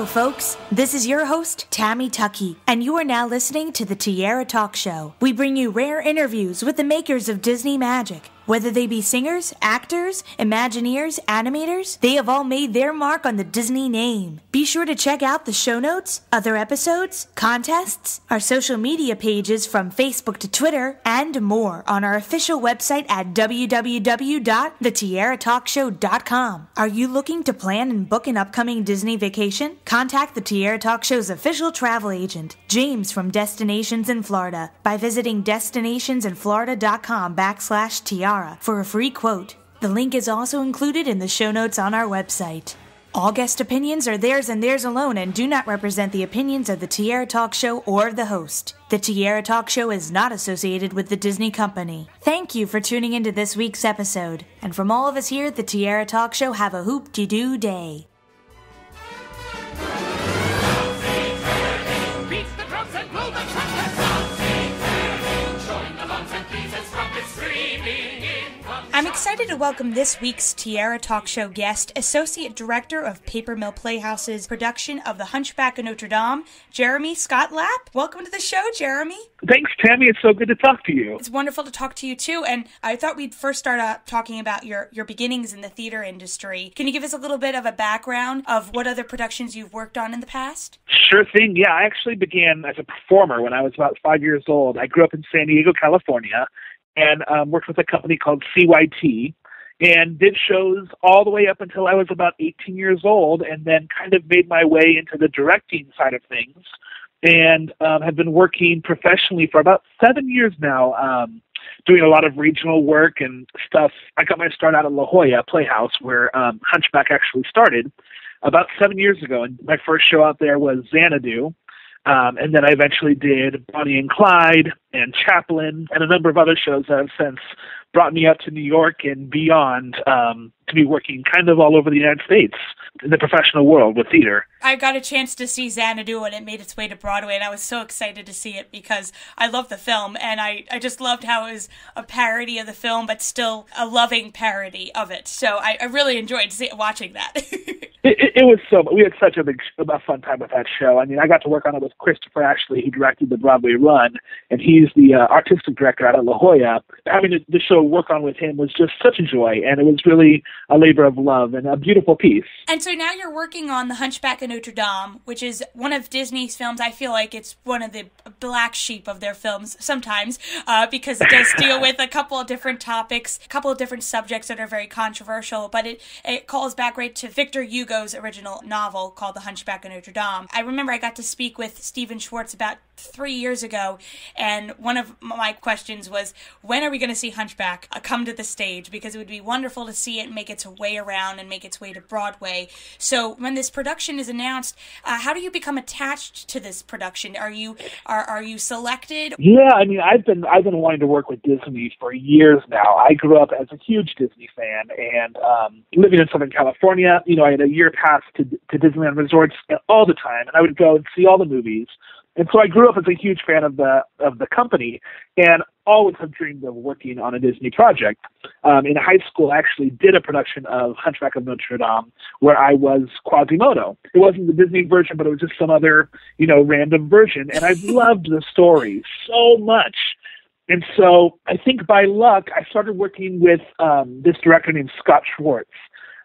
Hello, folks. This is your host, Tammy Tuckey, and you are now listening to the Tiara Talk Show. We bring you rare interviews with the makers of Disney Magic. Whether they be singers, actors, Imagineers, animators, they have all made their mark on the Disney name. Be sure to check out the show notes, other episodes, contests, our social media pages from Facebook to Twitter, and more on our official website at www.thetiaratalkshow.com. Are you looking to plan and book an upcoming Disney vacation? Contact the Tiara Talk Show's official travel agent, James from Destinations in Florida, by visiting destinationsinflorida.com backslash tiara for a free quote. The link is also included in the show notes on our website. All guest opinions are theirs and theirs alone and do not represent the opinions of the Tiara Talk Show or the host. The Tiara Talk Show is not associated with the Disney Company. Thank you for tuning into this week's episode. And from all of us here at the Tiara Talk Show, have a hoop de doo day. Excited to welcome this week's Tiara Talk Show guest, Associate Director of Paper Mill Playhouse's production of The Hunchback of Notre Dame, Jeremy Scott Lapp. Welcome to the show, Jeremy. Thanks, Tammy. It's so good to talk to you. It's wonderful to talk to you too. And I thought we'd first start out talking about your, your beginnings in the theater industry. Can you give us a little bit of a background of what other productions you've worked on in the past? Sure thing. Yeah, I actually began as a performer when I was about five years old. I grew up in San Diego, California, and um, worked with a company called CYT and did shows all the way up until I was about 18 years old, and then kind of made my way into the directing side of things and um, have been working professionally for about seven years now, um, doing a lot of regional work and stuff. I got my start out at La Jolla Playhouse, where um, Hunchback actually started about seven years ago. And my first show out there was Xanadu. Um, and then I eventually did Bonnie and Clyde and Chaplin and a number of other shows that have since brought me up to New York and beyond um, to be working kind of all over the United States in the professional world with theater. I got a chance to see Xanadu and it made its way to Broadway, and I was so excited to see it because I love the film, and I, I just loved how it was a parody of the film, but still a loving parody of it. So I, I really enjoyed see, watching that. It, it, it was so. We had such a big, a fun time with that show. I mean, I got to work on it with Christopher Ashley, who directed the Broadway run, and he's the uh, artistic director out of La Jolla. Having the, the show work on with him was just such a joy, and it was really a labor of love and a beautiful piece. and so now you're working on The Hunchback of Notre Dame, which is one of Disney's films. I feel like it's one of the black sheep of their films sometimes uh, because it does deal with a couple of different topics, a couple of different subjects that are very controversial, but it, it calls back right to Victor Hugo's original novel called The Hunchback of Notre Dame. I remember I got to speak with Stephen Schwartz about three years ago, and one of my questions was, when are we going to see Hunchback uh, come to the stage? Because it would be wonderful to see it make its way around and make its way to Broadway. So when this production is announced, uh, how do you become attached to this production? Are you are are you selected? Yeah, I mean, I've been I've been wanting to work with Disney for years now. I grew up as a huge Disney fan, and um, living in Southern California, you know, I had a year pass to to Disneyland resorts all the time, and I would go and see all the movies. And so I grew up as a huge fan of the of the company, and always have dreamed of working on a Disney project. Um, in high school, I actually did a production of Hunchback of Notre Dame where I was Quasimodo. It wasn't the Disney version, but it was just some other, you know, random version. And I loved the story so much. And so I think by luck, I started working with um, this director named Scott Schwartz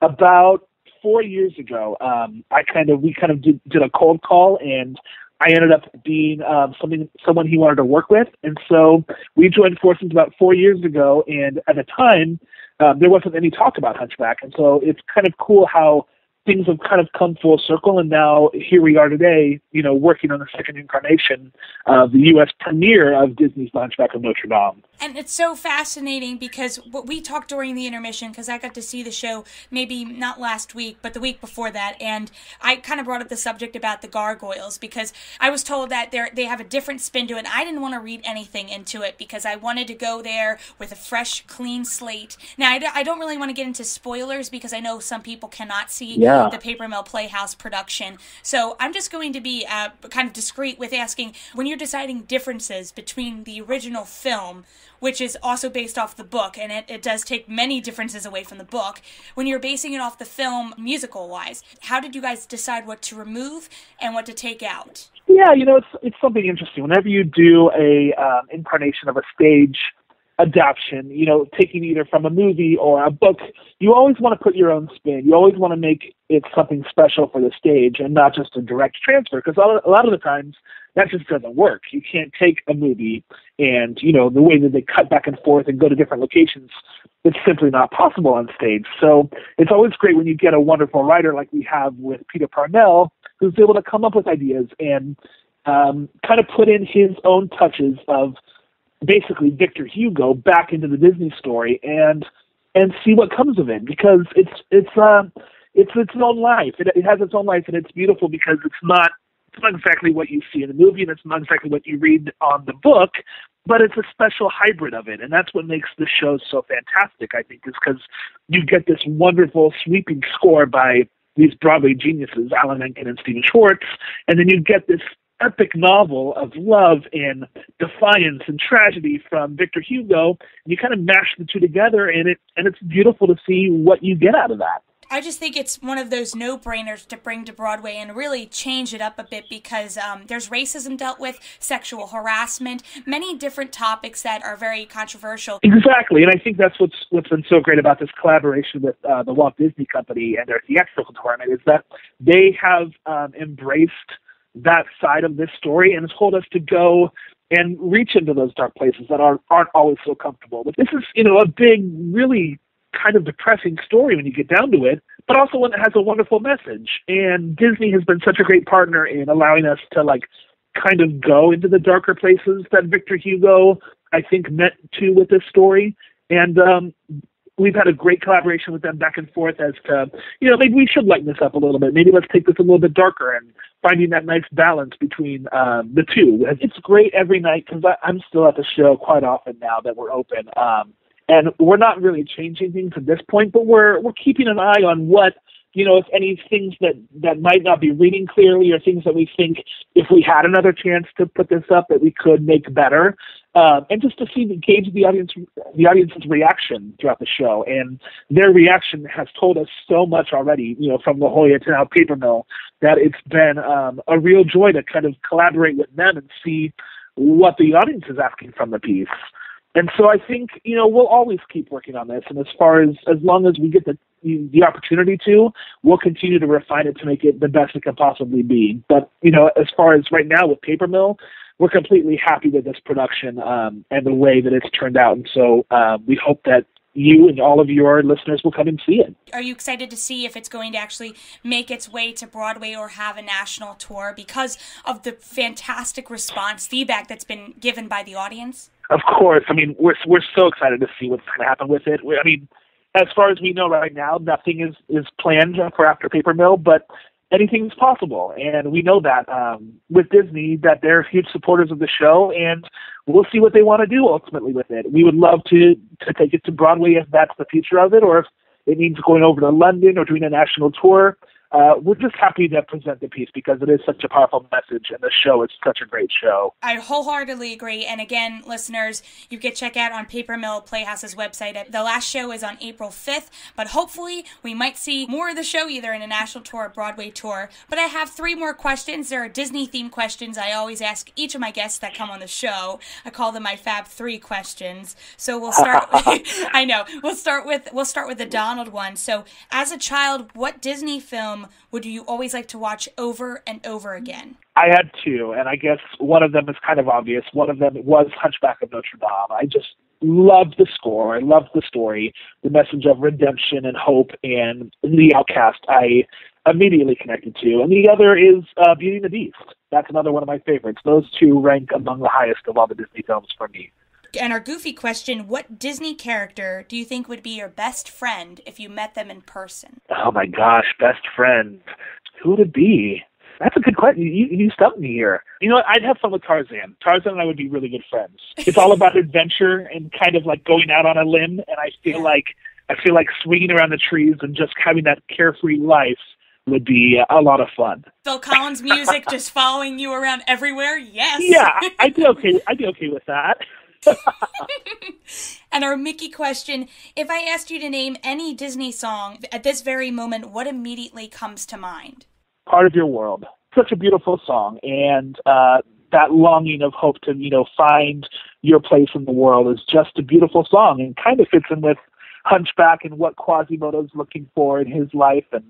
about four years ago. Um, I kind of we kind of did, did a cold call, and I ended up being um, something someone he wanted to work with, and so we joined forces about four years ago. And at the time, um, there wasn't any talk about Hunchback, and so it's kind of cool how things have kind of come full circle, and now here we are today, you know, working on the second incarnation of the U.S. premiere of Disney's Hunchback of Notre Dame. And it's so fascinating because what we talked during the intermission, because I got to see the show maybe not last week, but the week before that, and I kind of brought up the subject about the gargoyles because I was told that they they have a different spin to it. And I didn't want to read anything into it because I wanted to go there with a fresh, clean slate. Now I, d- I don't really want to get into spoilers because I know some people cannot see Yeah. the Paper Mill Playhouse production. So I'm just going to be uh, kind of discreet with asking when you're deciding differences between the original film. Which is also based off the book, and it, it does take many differences away from the book. When you're basing it off the film, musical wise, how did you guys decide what to remove and what to take out? Yeah, you know, it's it's something interesting. Whenever you do a um, incarnation of a stage adaptation, you know, taking either from a movie or a book, you always want to put your own spin. You always want to make it something special for the stage and not just a direct transfer because a lot of the times that just doesn't work. You can't take a movie and, you know, the way that they cut back and forth and go to different locations, it's simply not possible on stage. So it's always great when you get a wonderful writer like we have with Peter Parnell who's able to come up with ideas and um, kind of put in his own touches of basically Victor Hugo back into the Disney story and and see what comes of it because it's it's uh it's its own life. It, it has its own life and it's beautiful because it's not it's not exactly what you see in the movie and it's not exactly what you read on the book, but it's a special hybrid of it and that's what makes the show so fantastic. I think is because you get this wonderful sweeping score by these Broadway geniuses, Alan Menken and Stephen Schwartz, and then you get this epic novel of love and defiance and tragedy from Victor Hugo. And you kind of mash the two together, and it and it's beautiful to see what you get out of that. I just think it's one of those no brainers to bring to Broadway and really change it up a bit because um, there's racism dealt with, sexual harassment, many different topics that are very controversial. Exactly, and I think that's what's what's been so great about this collaboration with uh, the Walt Disney Company and their theatrical department is that they have um, embraced that side of this story and has told us to go and reach into those dark places that aren't aren't always so comfortable. But this is, you know, a big, really kind of depressing story when you get down to it, but also one that has a wonderful message. And Disney has been such a great partner in allowing us to like kind of go into the darker places that Victor Hugo I think meant to with this story. And um, we've had a great collaboration with them back and forth as to, you know, maybe we should lighten this up a little bit. Maybe let's take this a little bit darker and finding that nice balance between um, the two. It's great every night because I'm still at the show quite often now that we're open. Um, and we're not really changing things at this point, but we're we're keeping an eye on what you know, if any things that that might not be reading clearly or things that we think if we had another chance to put this up that we could make better, uh, and just to see gauge the audience the audience's reaction throughout the show, and their reaction has told us so much already. You know, from La Jolla to now Paper Mill, that it's been um, a real joy to kind of collaborate with them and see what the audience is asking from the piece. And so I think you know we'll always keep working on this, and as far as as long as we get the the opportunity to, we'll continue to refine it to make it the best it can possibly be. But you know, as far as right now with Paper Mill, we're completely happy with this production um, and the way that it's turned out, and so uh, we hope that you and all of your listeners will come and see it. Are you excited to see if it's going to actually make its way to Broadway or have a national tour because of the fantastic response, feedback that's been given by the audience? Of course. I mean, we're we're so excited to see what's going to happen with it. I mean, as far as we know right now, nothing is is planned for after Paper Mill, but anything's possible, and we know that um, with Disney that they're huge supporters of the show, and we'll see what they want to do ultimately with it. We would love to to take it to Broadway if that's the future of it, or if it means going over to London or doing a national tour uh, we're just happy to present the piece because it is such a powerful message and the show is such a great show. I wholeheartedly agree. And again, listeners, you can check out on Paper Mill Playhouse's website. The last show is on April 5th, but hopefully we might see more of the show either in a national tour or Broadway tour. But I have three more questions. There are Disney themed questions I always ask each of my guests that come on the show. I call them my Fab Three questions. So we'll start. I know. We'll start with we'll start with the Donald one. So as a child, what Disney film would you always like to watch over and over again? I had two, and I guess one of them is kind of obvious. One of them was Hunchback of Notre Dame. I just loved the score. I loved the story, the message of redemption and hope, and the outcast. I immediately connected to. And the other is uh, Beauty and the Beast. That's another one of my favorites. Those two rank among the highest of all the Disney films for me. And our goofy question What Disney character do you think would be your best friend if you met them in person? Oh my gosh, best friend. Who would it be? That's a good question. You, you stumped me here. You know what? I'd have fun with Tarzan. Tarzan and I would be really good friends. It's all about adventure and kind of like going out on a limb. And I feel yeah. like I feel like swinging around the trees and just having that carefree life would be a lot of fun. Phil Collins music just following you around everywhere. Yes. Yeah, I'd be okay. I'd be okay with that. And our Mickey question if I asked you to name any Disney song at this very moment, what immediately comes to mind? Part of Your World. Such a beautiful song. And uh, that longing of hope to, you know, find your place in the world is just a beautiful song and kind of fits in with Hunchback and what Quasimodo's looking for in his life. And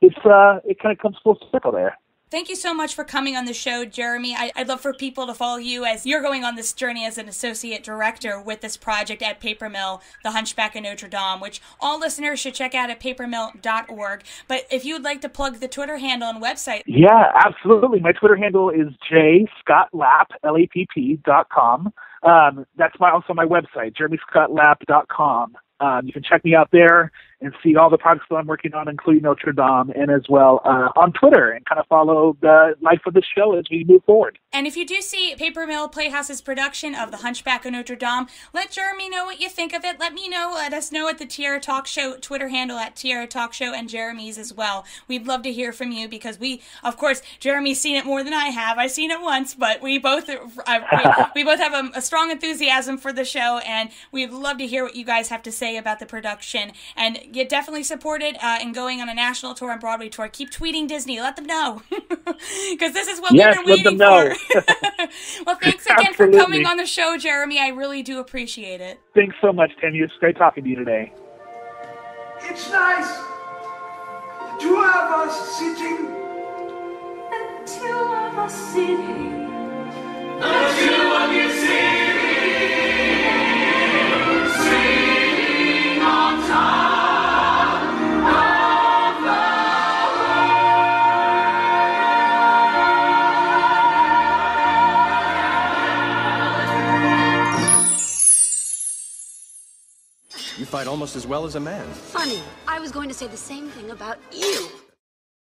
it's uh, it kind of comes full circle there. Thank you so much for coming on the show, Jeremy. I, would love for people to follow you as you're going on this journey as an associate director with this project at Paper Mill, The Hunchback of Notre Dame, which all listeners should check out at papermill.org. But if you would like to plug the Twitter handle and website. Yeah, absolutely. My Twitter handle is jscottlapp, L-A-P-P, dot com. Um, that's my, also my website, jeremyscottlapp.com. Um, you can check me out there and see all the projects that I'm working on, including Notre Dame, and as well uh, on Twitter, and kind of follow the life of the show as we move forward. And if you do see Paper Mill Playhouse's production of The Hunchback of Notre Dame, let Jeremy know what you think of it. Let me know. Let us know at the Tiara Talk Show Twitter handle at Tiara Talk Show and Jeremy's as well. We'd love to hear from you because we, of course, Jeremy's seen it more than I have. I've seen it once, but we both uh, we, we, both have a, a strong enthusiasm for the show, and we'd love to hear what you guys have to say say about the production. And get definitely supported uh, in going on a national tour and Broadway tour. Keep tweeting Disney. Let them know. Because this is what yes, we've been waiting for. well, thanks again for coming on the show, Jeremy. I really do appreciate it. Thanks so much, Tammy. It's great talking to you today. It's nice. The two of us sitting. The two of us sitting. The two of you almost as well as a man. Funny. I was going to say the same thing about you.